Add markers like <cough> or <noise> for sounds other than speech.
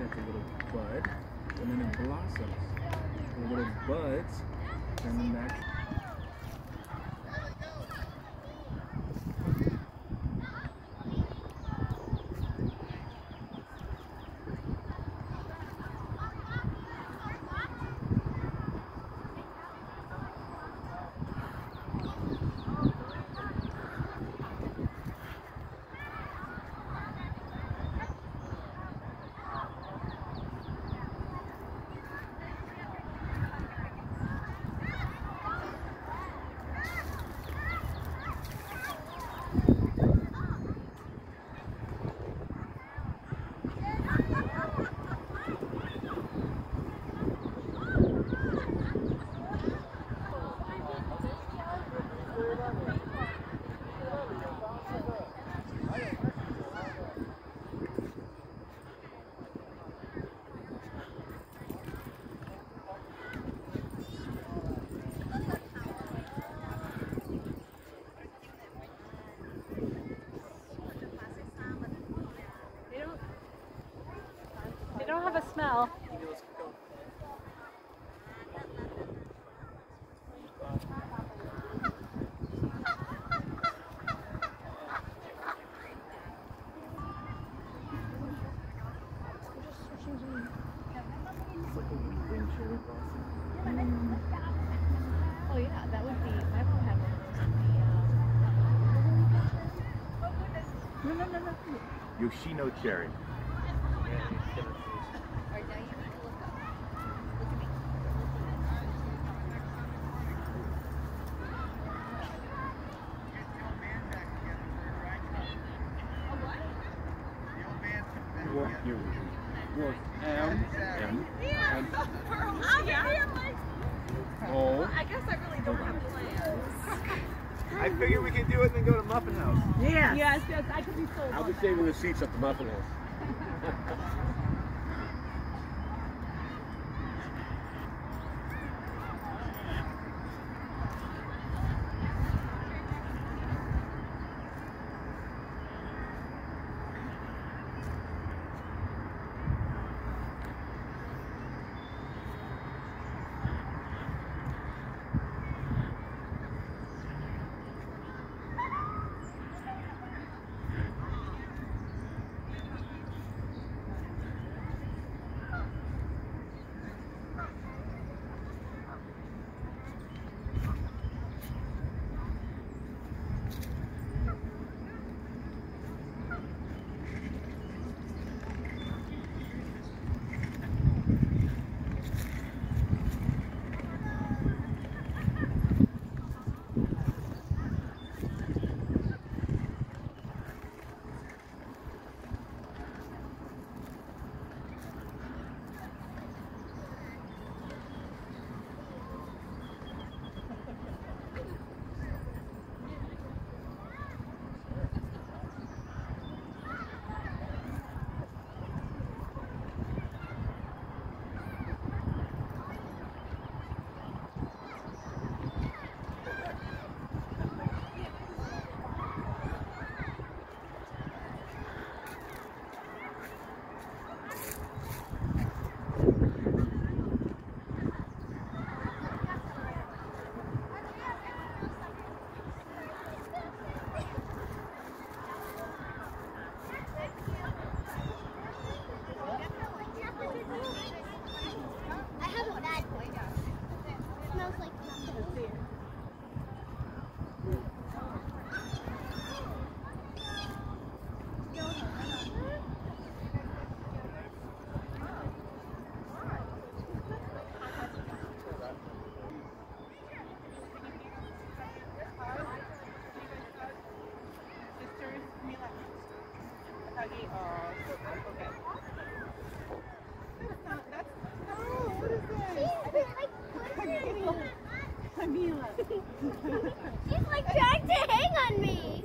that's a little bud, and then it blossoms. The little buds, and then that. They don't. They don't have a smell. Oh yeah, that would be. My mom had one of those. in the, No, no, no, no. Yoshino cherry. Alright, now you need to look up. Look at me. Work, you work M, M, and O. I guess I really don't have plans. I figured we could do it and then go to Muffin House. Yeah. Yes, yes, I could be sold I'll on be that. saving the seats at the Muffin House. <laughs> Oh, what is Camila. <laughs> She's like trying to hang on me.